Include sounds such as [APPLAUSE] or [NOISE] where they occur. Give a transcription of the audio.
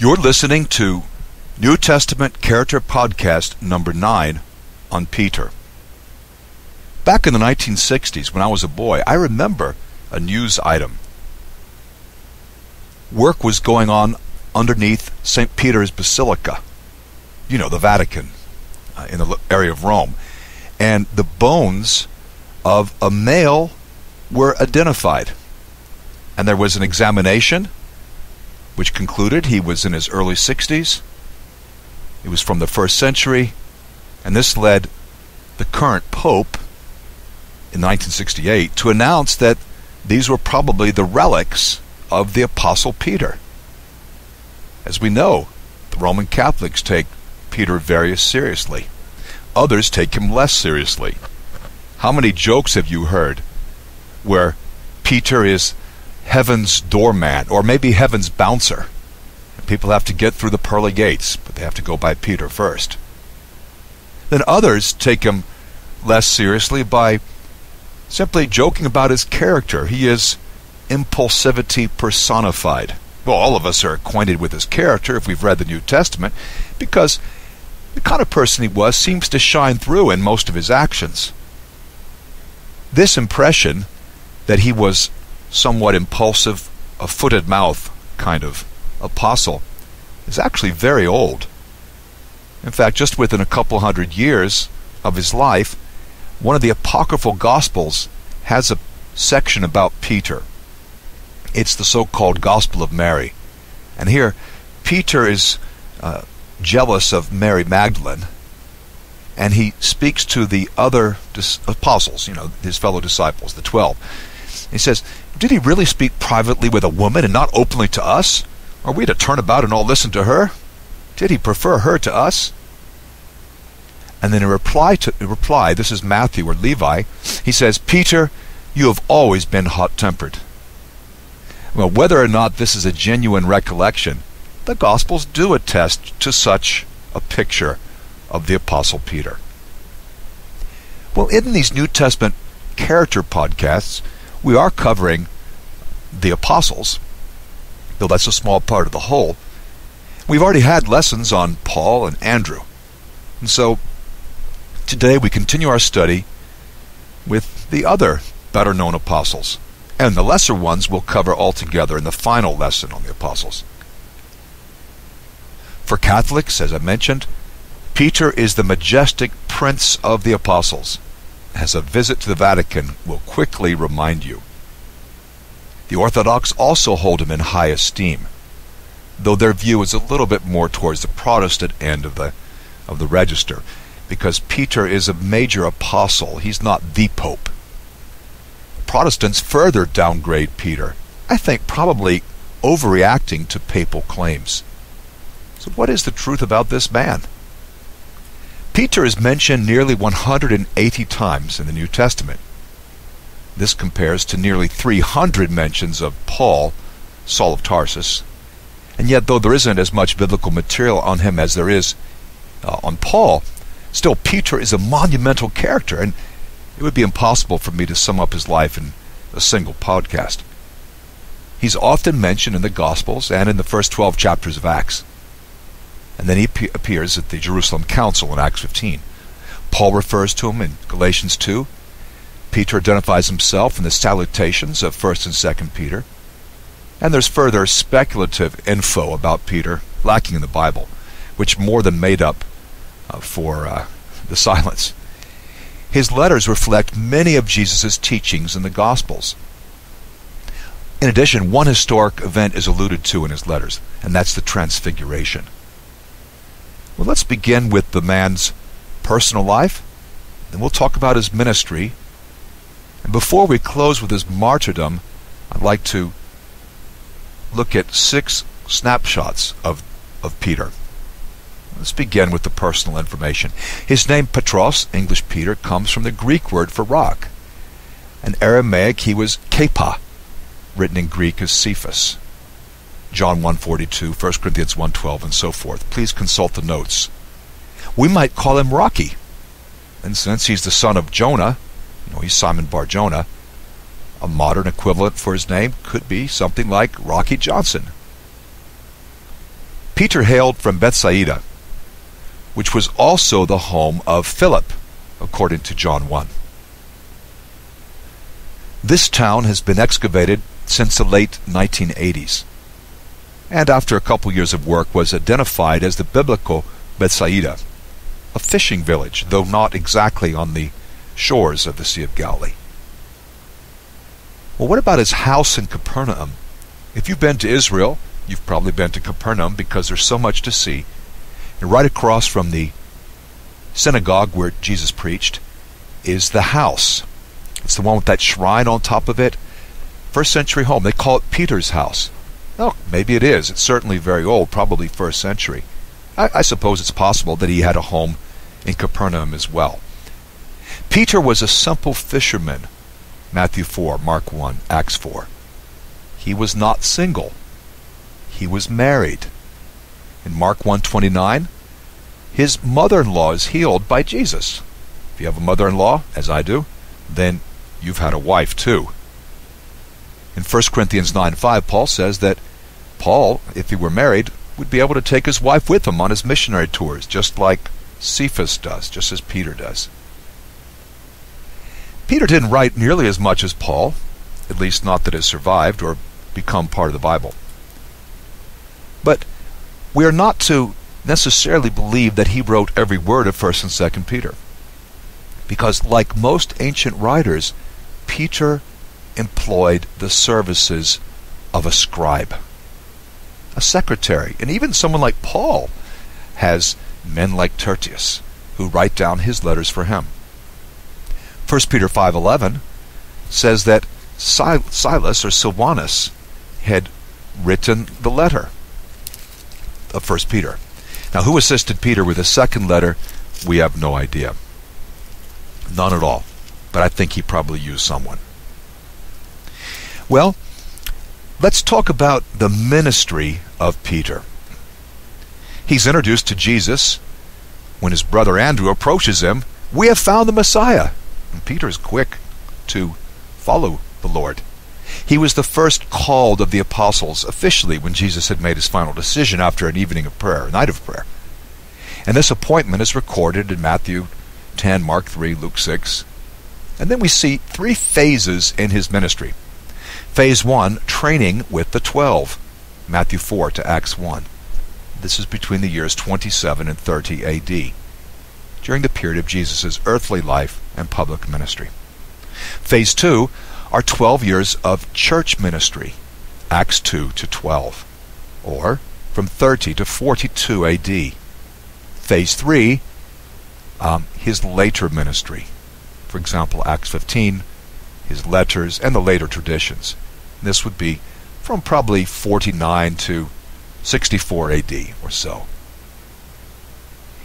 You're listening to New Testament Character Podcast number 9 on Peter. Back in the 1960s, when I was a boy, I remember a news item. Work was going on underneath St. Peter's Basilica, you know, the Vatican, uh, in the area of Rome. And the bones of a male were identified. And there was an examination which concluded he was in his early 60s. He was from the first century, and this led the current Pope in 1968 to announce that these were probably the relics of the Apostle Peter. As we know, the Roman Catholics take Peter very seriously. Others take him less seriously. How many jokes have you heard where Peter is heaven's doorman, or maybe heaven's bouncer. People have to get through the pearly gates, but they have to go by Peter first. Then others take him less seriously by simply joking about his character. He is impulsivity personified. Well, all of us are acquainted with his character if we've read the New Testament, because the kind of person he was seems to shine through in most of his actions. This impression that he was somewhat impulsive, a footed mouth kind of apostle, is actually very old. In fact, just within a couple hundred years of his life, one of the apocryphal Gospels has a section about Peter. It's the so called Gospel of Mary. And here, Peter is uh, jealous of Mary Magdalene, and he speaks to the other apostles, you know, his fellow disciples, the twelve. He says, Did he really speak privately with a woman and not openly to us? Are we to turn about and all listen to her? Did he prefer her to us? And then in reply to in reply, this is Matthew or Levi, he says, Peter, you have always been hot tempered. Well, whether or not this is a genuine recollection, the Gospels do attest to such a picture of the Apostle Peter. Well, in these New Testament character podcasts, we are covering the apostles, though that's a small part of the whole. We've already had lessons on Paul and Andrew. And so today we continue our study with the other better known apostles. And the lesser ones we'll cover altogether in the final lesson on the apostles. For Catholics, as I mentioned, Peter is the majestic prince of the apostles as a visit to the Vatican will quickly remind you. The Orthodox also hold him in high esteem, though their view is a little bit more towards the Protestant end of the of the register, because Peter is a major apostle. He's not the Pope. Protestants further downgrade Peter, I think probably overreacting to papal claims. So what is the truth about this man? Peter is mentioned nearly 180 times in the New Testament. This compares to nearly 300 mentions of Paul, Saul of Tarsus. And yet, though there isn't as much biblical material on him as there is uh, on Paul, still Peter is a monumental character, and it would be impossible for me to sum up his life in a single podcast. He's often mentioned in the Gospels and in the first 12 chapters of Acts and then he appears at the Jerusalem Council in Acts 15. Paul refers to him in Galatians 2. Peter identifies himself in the salutations of 1st and 2nd Peter. And there's further speculative info about Peter lacking in the Bible, which more than made up uh, for uh, the [LAUGHS] silence. His letters reflect many of Jesus' teachings in the Gospels. In addition, one historic event is alluded to in his letters, and that's the Transfiguration. Well, let's begin with the man's personal life, then we'll talk about his ministry. And before we close with his martyrdom, I'd like to look at six snapshots of, of Peter. Let's begin with the personal information. His name Petros, English Peter, comes from the Greek word for rock. In Aramaic, he was Kepha, written in Greek as Cephas. John 1.42, 1 Corinthians 1.12, and so forth. Please consult the notes. We might call him Rocky. And since he's the son of Jonah, you know, he's Simon Bar Jonah, a modern equivalent for his name could be something like Rocky Johnson. Peter hailed from Bethsaida, which was also the home of Philip, according to John 1. This town has been excavated since the late 1980s, and after a couple years of work was identified as the biblical Bethsaida, a fishing village, though not exactly on the shores of the Sea of Galilee. Well, what about his house in Capernaum? If you've been to Israel, you've probably been to Capernaum because there's so much to see. And right across from the synagogue where Jesus preached is the house. It's the one with that shrine on top of it. First century home. They call it Peter's house. Oh, maybe it is. It's certainly very old, probably first century. I, I suppose it's possible that he had a home in Capernaum as well. Peter was a simple fisherman. Matthew 4, Mark 1, Acts 4. He was not single. He was married. In Mark 1:29, his mother-in-law is healed by Jesus. If you have a mother-in-law, as I do, then you've had a wife too. In 1 Corinthians 9:5, Paul says that Paul, if he were married, would be able to take his wife with him on his missionary tours, just like Cephas does, just as Peter does. Peter didn't write nearly as much as Paul, at least not that has survived or become part of the Bible. But we are not to necessarily believe that he wrote every word of 1st and 2nd Peter. Because like most ancient writers, Peter employed the services of a scribe, a secretary, and even someone like Paul has men like Tertius who write down his letters for him. 1 Peter 5:11 says that Silas or Silvanus had written the letter of 1 Peter. Now, who assisted Peter with the second letter? We have no idea. None at all. But I think he probably used someone. Well, let's talk about the ministry of Peter. He's introduced to Jesus when his brother Andrew approaches him. We have found the Messiah. And Peter is quick to follow the Lord. He was the first called of the apostles officially when Jesus had made his final decision after an evening of prayer, a night of prayer. And this appointment is recorded in Matthew 10, Mark 3, Luke 6. And then we see three phases in his ministry. Phase 1, training with the 12, Matthew 4 to Acts 1. This is between the years 27 and 30 AD, during the period of Jesus' earthly life and public ministry. Phase 2, are 12 years of church ministry, Acts 2 to 12, or from 30 to 42 AD. Phase 3, um, his later ministry. For example, Acts 15, his letters, and the later traditions. This would be from probably 49 to 64 AD or so.